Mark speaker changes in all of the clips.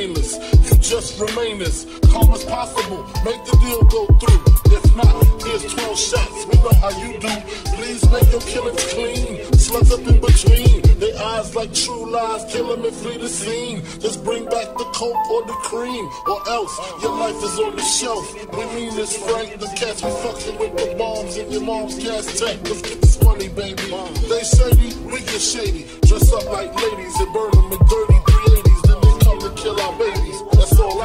Speaker 1: You just remain as calm as possible. Make the deal go through. If not, here's 12 shots. We know how you do. Please make your killings clean. Slugs up in between. Their eyes like true lies. Kill them and flee the scene. Just bring back the coke or the cream. Or else your life is on the shelf. We mean this, Frank. The cats be fucking with the bombs in your mom's gas tank. Let's get this money, baby. They shady, we get shady. Dress up like ladies and burn them in dirty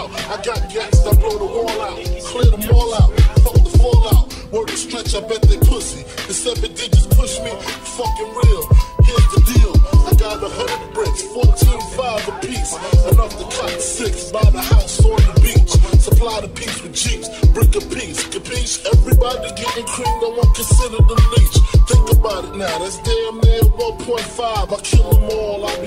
Speaker 1: out. I got gas that blow the wall out. Clear them all out. Fuck the fallout. Word to stretch, I bet they pussy. The seven digits push me. Fucking real. Here's the deal. I got a hundred bricks, 14 five a piece. Enough to cut six by the house on the beach. Supply the piece with jeeps, brick a piece, capiche? Everybody getting cream, no one consider the leech. Think about it now, that's damn near 1.5. I kill them all, I'll be